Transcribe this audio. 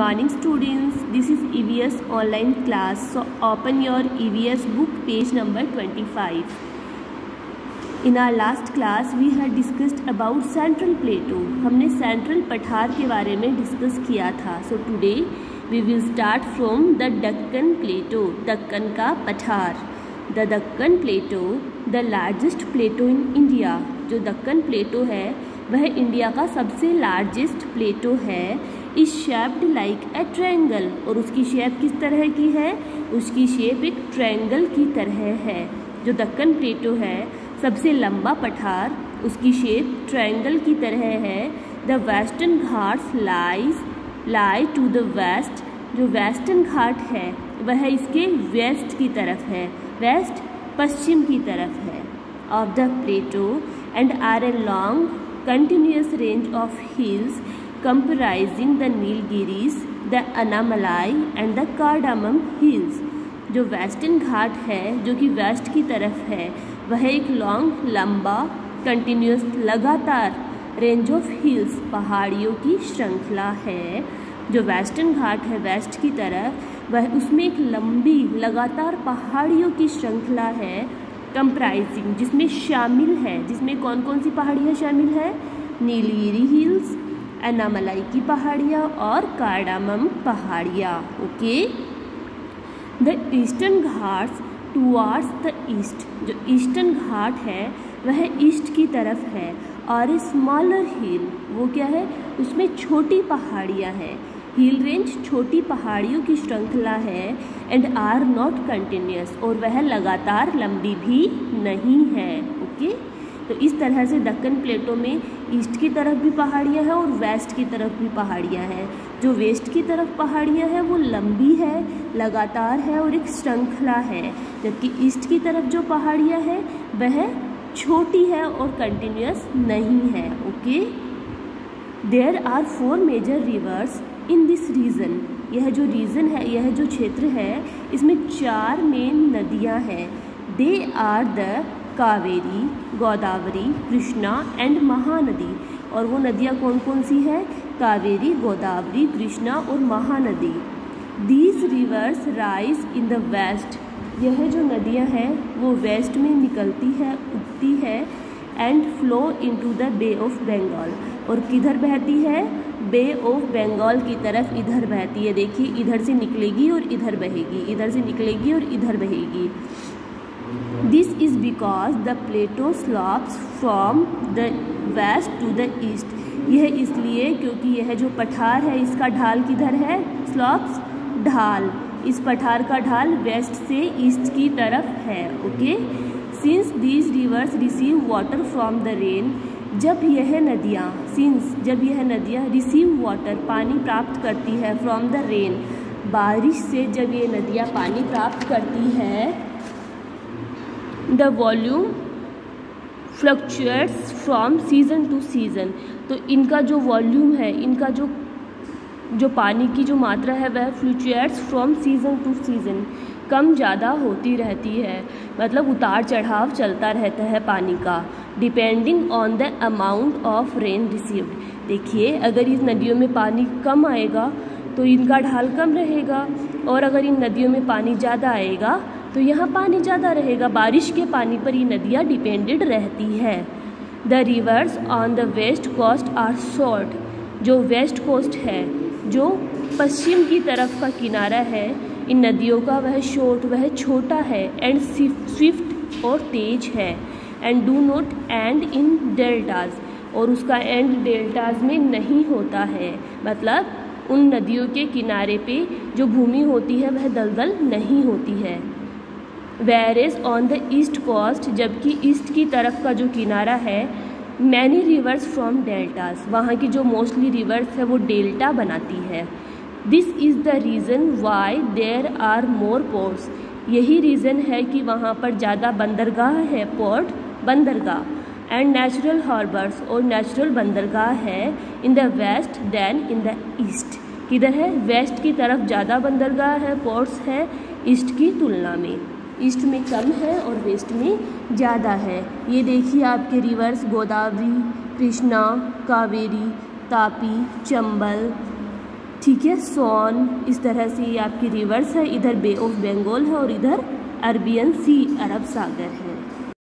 Morning students this is E V S online class so open your E V S book page number 25 in our last class we had discussed about central plateau हमने central पठार के बारे में discuss किया था. So today we will start from the Deccan plateau Deccan का पठार. The Deccan plateau the largest plateau in India जो दक्कन प्लेटो है, वह इंडिया का सबसे लार्जेस्ट प्लेटो है. Is shaped like a triangle और उसकी शेप किस तरह की है? उसकी शेप एक ट्रैंगल की तरह है, जो दक्कन प्लेटो है। सबसे लंबा पठार उसकी शेप ट्रैंगल की तरह है। The Western Ghats lies lie to the west जो वेस्टर्न घाट है, वह इसके वेस्ट की तरफ़ है। वेस्ट पश्चिम की तरफ़ है। Of the plateau and are a long continuous range of hills comprising the Nilgiris, the Anamalai and the Cardamom hills. जो वेस्टर्न घाट है जो कि वेस्ट की तरफ़ है वह एक लॉन्ग लंबा कंटिन्यूस लगातार रेंज ऑफ़ हिल्स पहाड़ियों की श्रृंखला है। जो वेस्टर्न घाट है वेस्ट की तरफ़ वह उसमें एक लंबी लगातार पहाड़ियों की श्रृंखला है कंप्राइजिंग जिसमें शामिल है। जिसमें कौन कौन सी पहाड़ियाँ शामिल है? नीलगिरी हिल्स एनामलाई की पहाड़ियाँ और कार्डामम पहाड़ियाँ okay the Eastern Ghats towards the east जो ईस्टर्न घाट है, वह ईस्ट की तरफ़ है और स्मॉलर हिल वो क्या है? उसमें छोटी पहाड़ियाँ हैं। हिल रेंज छोटी पहाड़ियों की श्रृंखला है एंड आर नॉट कंटिन्यूस और वह लगातार लंबी भी नहीं है ओके okay? तो इस तरह से दक्कन प्लेटों में ईस्ट की तरफ़ भी पहाड़ियाँ हैं और वेस्ट की तरफ़ भी पहाड़ियाँ हैं। जो वेस्ट की तरफ़ पहाड़ियाँ हैं, वो लंबी है, लगातार है और एक श्रृंखला है। जबकि ईस्ट की तरफ़ जो पहाड़ियाँ हैं, वह छोटी है और कंटिन्यूस नहीं है। Okay there are four major rivers in this region यह जो रीजन है, यह जो क्षेत्र है, इसमें चार मेन नदियाँ हैं। They are the Kaveri, Godavari, Krishna and Mahanadi. और वो नदियाँ कौन कौन सी हैं? कावेरी, गोदावरी, कृष्णा और Mahanadi. These rivers rise in the west यह जो नदियाँ हैं, वो वेस्ट में निकलती है, उगती है and flow into the Bay of Bengal और किधर बहती है? बे ऑफ़ बंगाल की तरफ़ इधर बहती है। देखिए, इधर से निकलेगी और इधर बहेगी। इधर से निकलेगी और इधर बहेगी। This is because the plateau slopes from the west to the east यह इसलिए क्योंकि यह जो पठार है, इसका ढाल किधर है? स्लॉप्स ढाल। इस पठार का ढाल वेस्ट से ईस्ट की तरफ़ है okay since these rivers receive water from the rain जब यह नदियाँ सिंस जब यह नदियाँ रिसीव वाटर पानी प्राप्त करती है फ्रॉम द रेन बारिश से जब ये नदियाँ पानी प्राप्त करती है the volume fluctuates from season to season तो इनका जो वॉल्यूम है, इनका जो जो पानी की जो मात्रा है, वह fluctuates from season to season कम ज़्यादा होती रहती है। मतलब उतार चढ़ाव चलता रहता है पानी का। Depending on the amount of rain received देखिए, अगर इस नदियों में पानी कम आएगा तो इनका ढाल कम रहेगा। और अगर इन नदियों में पानी ज़्यादा आएगा तो यहाँ पानी ज़्यादा रहेगा। बारिश के पानी पर ये नदियाँ डिपेंडेड रहती है। The rivers on the west coast are short जो वेस्ट कोस्ट है, जो पश्चिम की तरफ़ का किनारा है। इन नदियों का वह शॉर्ट वह छोटा है एंड स्विफ्ट और तेज है। And do not end in deltas और उसका एंड डेल्टाज में नहीं होता है। मतलब उन नदियों के किनारे पे जो भूमि होती है, वह दलदल नहीं होती है। Whereas on the east coast, जबकि ईस्ट की तरफ़ का जो किनारा है, मैनी रिवर्स फ्रॉम डेल्टास। वहाँ की जो मोस्टली रिवर्स है, वो डेल्टा बनाती है। This is the reason why there are more ports यही रीज़न है कि वहाँ पर ज़्यादा बंदरगाह है पोर्ट बंदरगाह। एंड नेचुरल हार्बर्स और नेचुरल बंदरगाह है in the west than in the east किधर है? वेस्ट की तरफ़ ज़्यादा बंदरगाह है पोर्ट्स है ईस्ट की तुलना में। ईस्ट में कम है और वेस्ट में ज़्यादा है। ये देखिए आपके रिवर्स, गोदावरी, कृष्णा, कावेरी, तापी, चंबल, ठीक है, सोन, इस तरह से ये आपके रिवर्स है। इधर बे ऑफ़ बंगाल है और इधर अरबियन सी, अरब सागर है।